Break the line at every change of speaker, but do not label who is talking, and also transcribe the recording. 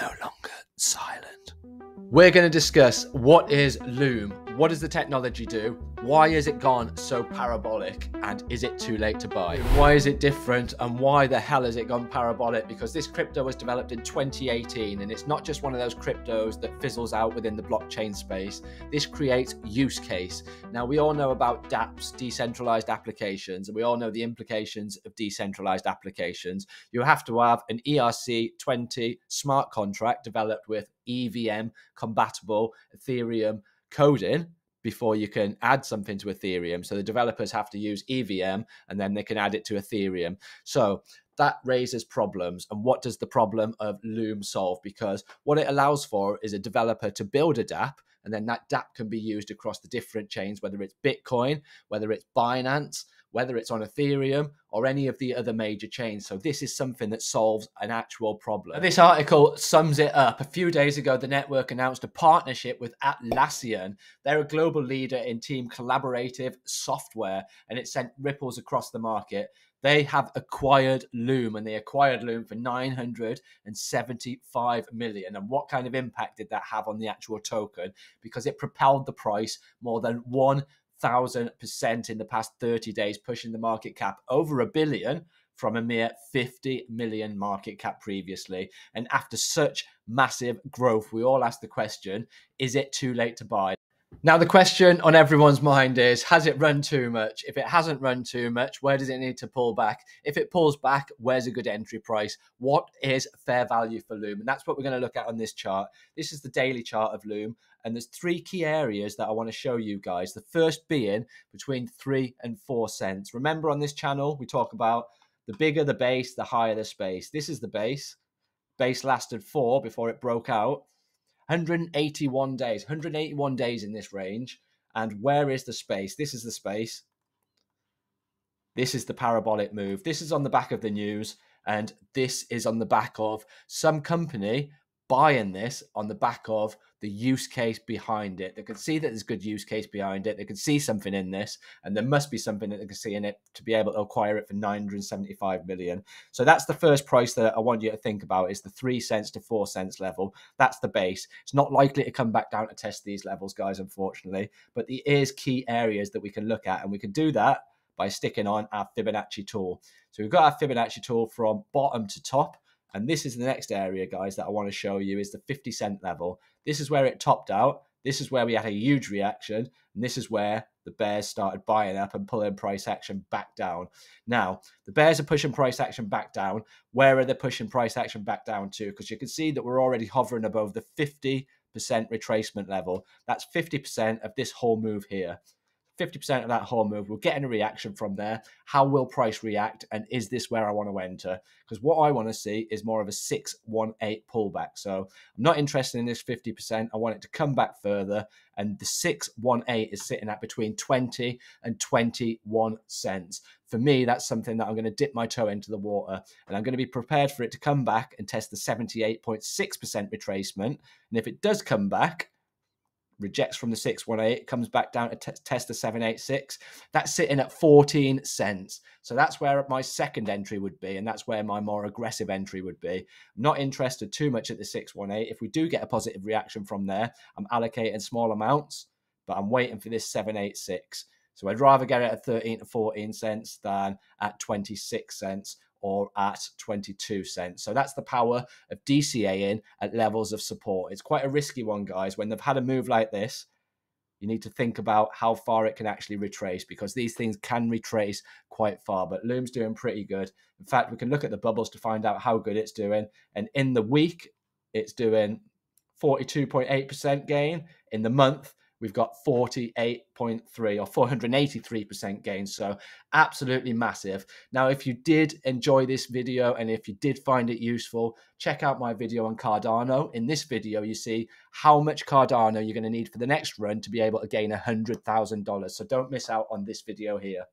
no longer silent. We're going to discuss what is Loom, what does the technology do, why is it gone so parabolic, and is it too late to buy? Why is it different, and why the hell has it gone parabolic? Because this crypto was developed in 2018, and it's not just one of those cryptos that fizzles out within the blockchain space. This creates use case. Now, we all know about dApps, decentralized applications, and we all know the implications of decentralized applications. You have to have an ERC20 smart contract developed with EVM compatible Ethereum coding before you can add something to Ethereum. So the developers have to use EVM and then they can add it to Ethereum. So that raises problems. And what does the problem of Loom solve? Because what it allows for is a developer to build a dApp and then that dApp can be used across the different chains, whether it's Bitcoin, whether it's Binance, whether it's on Ethereum or any of the other major chains. So this is something that solves an actual problem. This article sums it up. A few days ago, the network announced a partnership with Atlassian. They're a global leader in team collaborative software, and it sent ripples across the market. They have acquired Loom and they acquired Loom for 975 million. And what kind of impact did that have on the actual token? Because it propelled the price more than one thousand percent in the past 30 days, pushing the market cap over a billion from a mere 50 million market cap previously. And after such massive growth, we all ask the question is it too late to buy? Now, the question on everyone's mind is Has it run too much? If it hasn't run too much, where does it need to pull back? If it pulls back, where's a good entry price? What is fair value for Loom? And that's what we're going to look at on this chart. This is the daily chart of Loom. And there's three key areas that I want to show you guys. The first being between three and four cents. Remember on this channel, we talk about the bigger the base, the higher the space. This is the base. Base lasted four before it broke out. 181 days, 181 days in this range. And where is the space? This is the space. This is the parabolic move. This is on the back of the news. And this is on the back of some company buying this on the back of the use case behind it. They can see that there's good use case behind it. They can see something in this, and there must be something that they can see in it to be able to acquire it for 975 million. So that's the first price that I want you to think about is the three cents to four cents level. That's the base. It's not likely to come back down to test these levels, guys, unfortunately. But there is key areas that we can look at, and we can do that by sticking on our Fibonacci tool. So we've got our Fibonacci tool from bottom to top. And this is the next area, guys, that I want to show you is the 50 cent level. This is where it topped out. This is where we had a huge reaction. And this is where the bears started buying up and pulling price action back down. Now, the bears are pushing price action back down. Where are they pushing price action back down to? Because you can see that we're already hovering above the 50% retracement level. That's 50% of this whole move here. 50% of that whole move. We're getting a reaction from there. How will price react? And is this where I want to enter? Because what I want to see is more of a 618 pullback. So I'm not interested in this 50%. I want it to come back further. And the 618 is sitting at between 20 and 21 cents. For me, that's something that I'm going to dip my toe into the water and I'm going to be prepared for it to come back and test the 78.6% retracement. And if it does come back, rejects from the 618, comes back down to t- test the 786. That's sitting at 14 cents. So that's where my second entry would be, and that's where my more aggressive entry would be. I'm not interested too much at the 618. If we do get a positive reaction from there, I'm allocating small amounts, but I'm waiting for this 786. So I'd rather get it at 13 to 14 cents than at 26 cents or at 22 cents. So that's the power of DCAing at levels of support. It's quite a risky one, guys. When they've had a move like this, you need to think about how far it can actually retrace because these things can retrace quite far. But Loom's doing pretty good. In fact, we can look at the bubbles to find out how good it's doing. And in the week, it's doing 42.8% gain. In the month, we've got 48.3 or 483% gain. So absolutely massive. Now, if you did enjoy this video and if you did find it useful, check out my video on Cardano. In this video, you see how much Cardano you're going to need for the next run to be able to gain $100,000. So don't miss out on this video here.